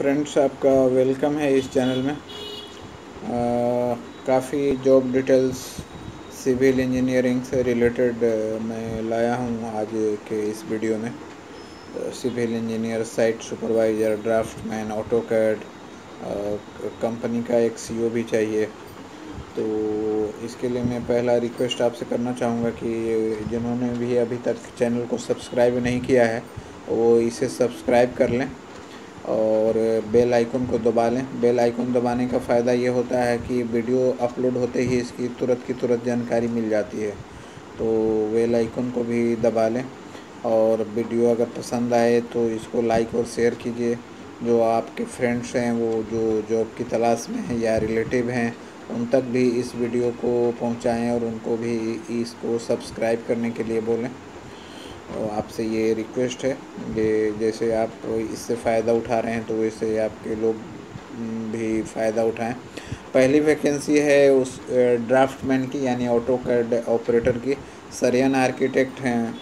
Friends आपका welcome है इस चैनल में। काफ़ी जॉब डिटेल्स सिविल इंजीनियरिंग से रिलेटेड मैं लाया हूँ आज के इस वीडियो में। Civil engineer site supervisor draft man auto CAD company का एक सीईओ भी चाहिए। तो इसके लिए मैं पहला रिक्वेस्ट आपसे करना चाहूँगा कि जिन्होंने भी अभी तक चैनल को सब्सक्राइब नहीं किया है, वो इसे सब्सक्राइब कर लें। और बेल आइकन को दबा लें। बेल आइकन दबाने का फ़ायदा ये होता है कि वीडियो अपलोड होते ही इसकी तुरंत की तुरंत जानकारी मिल जाती है। तो बेल आइकन को भी दबा लें और वीडियो अगर पसंद आए तो इसको लाइक और शेयर कीजिए। जो आपके फ्रेंड्स हैं, वो जो जॉब की तलाश में हैं या रिलेटिव हैं, उन तक भी इस वीडियो को पहुंचाएँ और उनको भी इसको सब्सक्राइब करने के लिए बोलें। आपसे ये रिक्वेस्ट है कि जैसे आप इससे फ़ायदा उठा रहे हैं तो वैसे आपके लोग भी फ़ायदा उठाएँ। पहली वैकेंसी है उस ड्राफ्टमैन की, यानी ऑटो कैड ऑपरेटर की। सरियन आर्किटेक्ट हैं,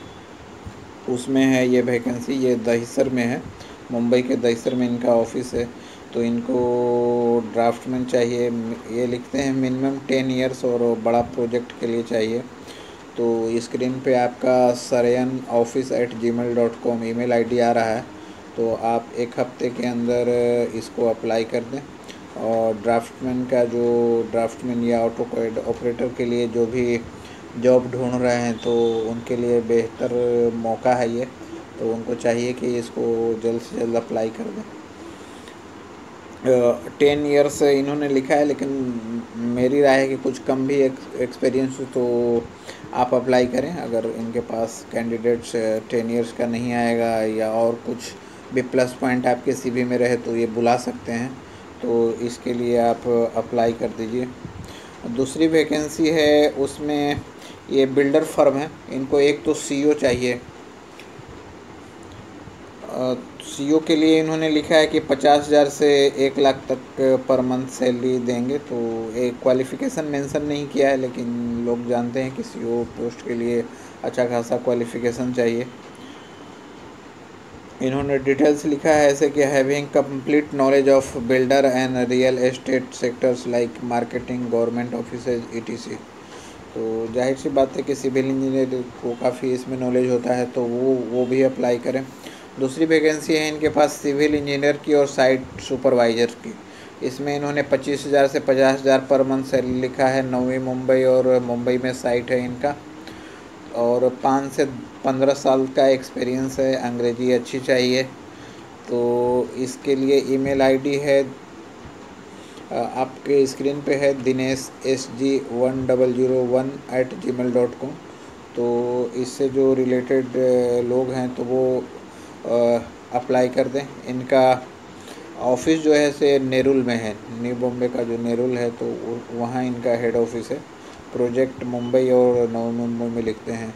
उसमें है ये वैकेंसी ये दहिसर में है। मुंबई के दहिसर में इनका ऑफ़िस है। तो इनको ड्राफ्टमैन चाहिए। ये लिखते हैं मिनिमम टेन इयर्स और बड़ा प्रोजेक्ट के लिए चाहिए। तो स्क्रीन पे आपका सरयन office at Gmail dot com email आ रहा है। तो आप एक हफ़्ते के अंदर इसको अप्लाई कर दें और ड्राफ्टमैन का जो ड्राफ्टमैन या ऑटो ऑपरेटर के लिए जो भी जॉब ढूंढ रहे हैं तो उनके लिए बेहतर मौका है ये। तो उनको चाहिए कि इसको जल्द से जल्द अप्लाई कर दें। टेन ईयर्स इन्होंने लिखा है, लेकिन मेरी राय है कि कुछ कम भी एक्सपीरियंस हो तो आप अप्लाई करें। अगर इनके पास कैंडिडेट्स टेन ईयर्स का नहीं आएगा या और कुछ भी प्लस पॉइंट आपके सीवी में रहे तो ये बुला सकते हैं। तो इसके लिए आप अप्लाई कर दीजिए। दूसरी वैकेंसी है, उसमें ये बिल्डर फर्म है। इनको एक तो सीईओ चाहिए। सीईओ के लिए इन्होंने लिखा है कि पचास हज़ार से एक लाख तक पर मंथ सैलरी देंगे तो एक क्वालिफ़िकेशन मेंशन नहीं किया है, लेकिन लोग जानते हैं कि सीईओ पोस्ट के लिए अच्छा खासा क्वालिफ़िकेशन चाहिए। इन्होंने डिटेल्स लिखा है ऐसे कि having complete knowledge of builder and real estate sectors like marketing government office ETC तो ज़ाहिर सी बात है कि सिविल इंजीनियर को काफ़ी इसमें नॉलेज होता है तो वो वो भी अप्लाई करें। दूसरी वैकेंसी है इनके पास सिविल इंजीनियर की और साइट सुपरवाइज़र की। इसमें इन्होंने पच्चीस हज़ार से पचास हज़ार पर मंथ सैलरी लिखा है। नवी मुंबई और मुंबई में साइट है इनका। और पाँच से पंद्रह साल का एक्सपीरियंस है। अंग्रेज़ी अच्छी चाहिए। तो इसके लिए ईमेल आईडी है। आपके स्क्रीन पे है Dinesh S G one double zero one at Gmail dot com तो इससे जो रिलेटेड लोग हैं तो वो अप्लाई कर दें। इनका ऑफ़िस जो है से नेरुल में है। न्यू बॉम्बे का जो नेरुल है तो वहाँ इनका हेड ऑफ़िस है। प्रोजेक्ट मुंबई और नव मुंबई में लिखते हैं।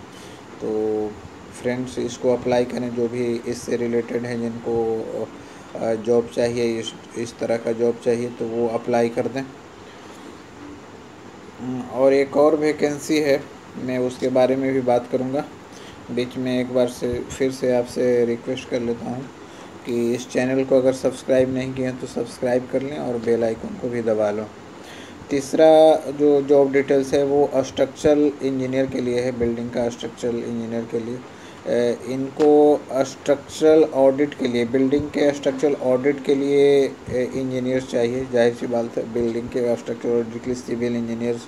तो फ्रेंड्स इसको अप्लाई करें, जो भी इससे रिलेटेड हैं, जिनको जॉब चाहिए, इस इस तरह का जॉब चाहिए तो वो अप्लाई कर दें। और एक और वैकेंसी है, मैं उसके बारे में भी बात करूँगा। बीच में एक बार से, फिर से आपसे रिक्वेस्ट कर लेता हूँ कि इस चैनल को अगर सब्सक्राइब नहीं किए तो सब्सक्राइब कर लें और बेल आइकन को भी दबा लो। तीसरा जो जॉब डिटेल्स है वो स्ट्रक्चरल इंजीनियर के लिए है बिल्डिंग का स्ट्रक्चरल इंजीनियर के लिए। इनको स्ट्रक्चरल ऑडिट के लिए बिल्डिंग के स्ट्रक्चरल ऑडिट के लिए इंजीनियर्स चाहिए। ज़ाहिर सी बात है बिल्डिंग के स्ट्रक्चरल ऑडिट के लिए सिविल इंजीनियर्स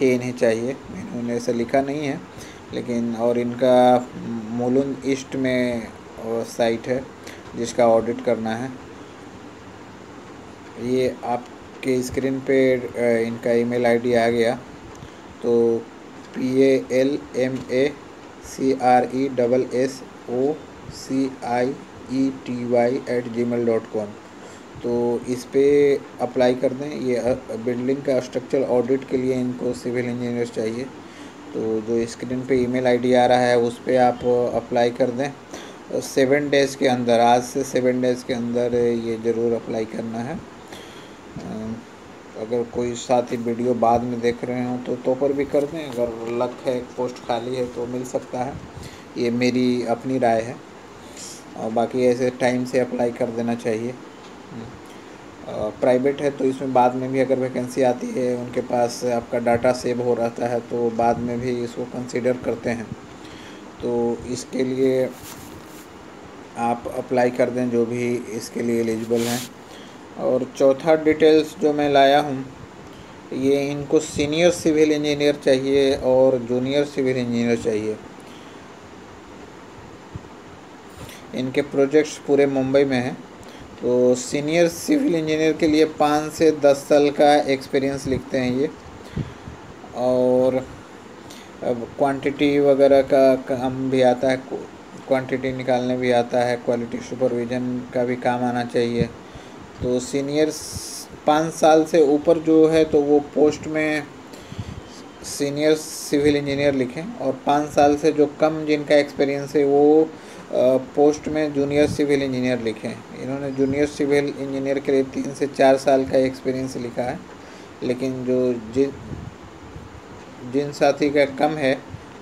ही इन्हें चाहिए। इन्होंने ऐसा लिखा नहीं है। लेकिन और इनका मोलुन ईस्ट में साइट है, जिसका ऑडिट करना है। ये आपके स्क्रीन पे इनका ईमेल आईडी आ गया। तो P A L M A C R E double S O C I E T Y at Gmail dot com तो इस पर अप्लाई कर दें। ये बिल्डिंग का स्ट्रक्चर ऑडिट के लिए इनको सिविल इंजीनियर चाहिए। तो जो स्क्रीन पे ईमेल आईडी आ रहा है, उस पर आप अप्लाई कर दें। सेवन डेज़ के अंदर, आज से सेवन डेज़ के अंदर ये ज़रूर अप्लाई करना है। अगर कोई साथी वीडियो बाद में देख रहे हो तो तो पर भी कर दें। अगर लक है पोस्ट खाली है तो मिल सकता है। ये मेरी अपनी राय है। और बाकी ऐसे टाइम से अप्लाई कर देना चाहिए। प्राइवेट है तो इसमें बाद में भी अगर वैकेंसी आती है, उनके पास आपका डाटा सेव हो रहता है तो बाद में भी इसको कंसिडर करते हैं। तो इसके लिए आप अप्लाई कर दें, जो भी इसके लिए एलिजिबल हैं। और चौथा डिटेल्स जो मैं लाया हूँ, ये इनको सीनियर सिविल इंजीनियर चाहिए और जूनियर सिविल इंजीनियर चाहिए। इनके प्रोजेक्ट्स पूरे मुंबई में हैं। तो सीनियर सिविल इंजीनियर के लिए पाँच से दस साल का एक्सपीरियंस लिखते हैं ये। और अब क्वांटिटी वगैरह का काम भी आता है क्वांटिटी निकालने भी आता है, क्वालिटी सुपरविज़न का भी काम आना चाहिए। तो सीनियर पाँच साल से ऊपर जो है तो वो पोस्ट में सीनियर सिविल इंजीनियर लिखें। और पाँच साल से जो कम जिनका एक्सपीरियंस है, वो पोस्ट में जूनियर सिविल इंजीनियर लिखे हैं। इन्होंने जूनियर सिविल इंजीनियर के लिए तीन से चार साल का एक्सपीरियंस लिखा है। लेकिन जो जिन जिन साथी का कम है,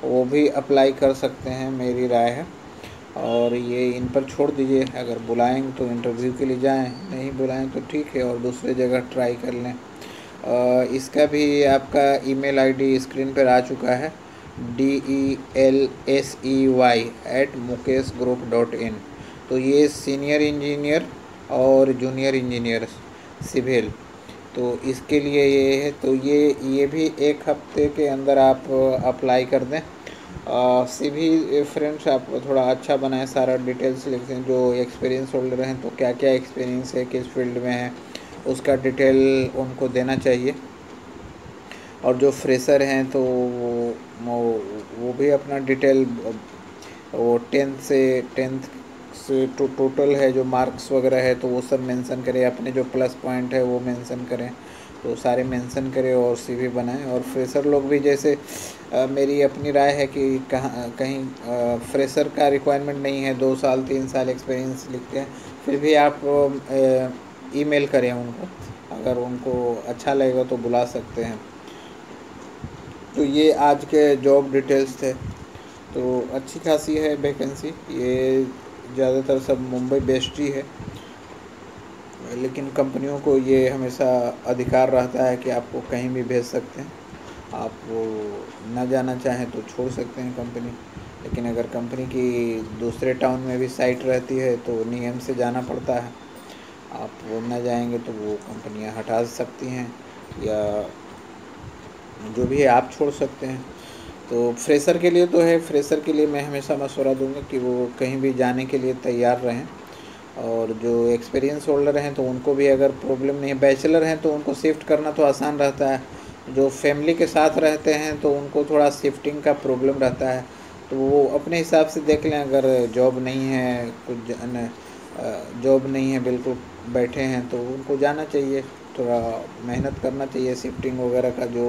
वो भी अप्लाई कर सकते हैं, मेरी राय है। और ये इन पर छोड़ दीजिए। अगर बुलाएँगे तो इंटरव्यू के लिए जाएँ, नहीं बुलाएँ तो ठीक है, और दूसरे जगह ट्राई कर लें। इसका भी आपका ईमेल आईडी स्क्रीन पर आ चुका है। D E L S E Y at Mukesh group dot in तो ये सीनियर इंजीनियर और जूनियर इंजीनियर सिविल। तो इसके लिए ये है तो ये ये भी एक हफ़्ते के अंदर आप अप्लाई कर दें। सी भी फ्रेंड्स आप थोड़ा अच्छा बनाएँ, सारा डिटेल्स लिख दें, जो एक्सपीरियंस होल्डर हैं तो क्या क्या एक्सपीरियंस है, किस फ़ील्ड में है, उसका डिटेल उनको देना चाहिए। और जो फ्रेशर हैं तो वो वो भी अपना डिटेल वो टेंथ से टेंथ से टो, टोटल है जो मार्क्स वगैरह है तो वो सब मेंशन करें अपने जो प्लस पॉइंट है वो मेंशन करें। तो सारे मेंशन करें और सीवी बनाएँ। और फ्रेशर लोग भी जैसे आ, मेरी अपनी राय है कि कहाँ कहीं आ, फ्रेशर का रिक्वायरमेंट नहीं है दो साल तीन साल एक्सपीरियंस लिखते हैं फिर भी आप ईमेल करें उनको। अगर उनको अच्छा लगेगा तो बुला सकते हैं। तो ये आज के जॉब डिटेल्स थे। तो अच्छी खासी है वैकेंसी ये ज़्यादातर सब मुंबई बेस्ड ही है। लेकिन कंपनियों को ये हमेशा अधिकार रहता है कि आपको कहीं भी भेज सकते हैं। आप ना जाना चाहें तो छोड़ सकते हैं कंपनी लेकिन अगर कंपनी की दूसरे टाउन में भी साइट रहती है तो नियम से जाना पड़ता है। आप ना जाएँगे तो वो कंपनियाँ हटा सकती हैं या जो भी है, आप छोड़ सकते हैं। तो फ्रेशर के लिए तो है, फ्रेशर के लिए मैं हमेशा मशवरा दूँगा कि वो कहीं भी जाने के लिए तैयार रहें। और जो एक्सपीरियंस होल्डर हैं तो उनको भी अगर प्रॉब्लम नहीं है, बैचलर हैं तो उनको शिफ्ट करना तो आसान रहता है। जो फैमिली के साथ रहते हैं तो उनको थोड़ा शिफ्टिंग का प्रॉब्लम रहता है। तो वो अपने हिसाब से देख लें, अगर जॉब नहीं है, कुछ जॉब नहीं है, बिल्कुल बैठे हैं तो उनको जाना चाहिए। थोड़ा मेहनत करना चाहिए शिफ्टिंग वगैरह का जो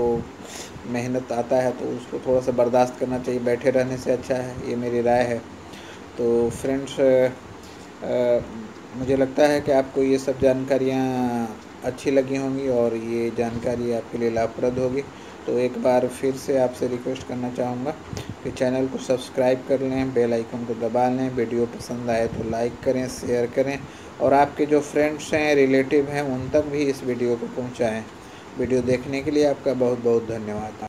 मेहनत आता है तो उसको थोड़ा सा बर्दाश्त करना चाहिए, बैठे रहने से अच्छा है, ये मेरी राय है। तो फ्रेंड्स मुझे लगता है कि आपको ये सब जानकारियाँ अच्छी लगी होंगी और ये जानकारी आपके लिए लाभप्रद होगी। तो एक बार फिर से आपसे रिक्वेस्ट करना चाहूँगा कि चैनल को सब्सक्राइब कर लें बेल आइकन को दबा लें वीडियो पसंद आए तो लाइक करें शेयर करें और आपके जो फ्रेंड्स हैं रिलेटिव हैं, उन तक भी इस वीडियो को पहुँचाएँ। वीडियो देखने के लिए आपका बहुत बहुत धन्यवाद।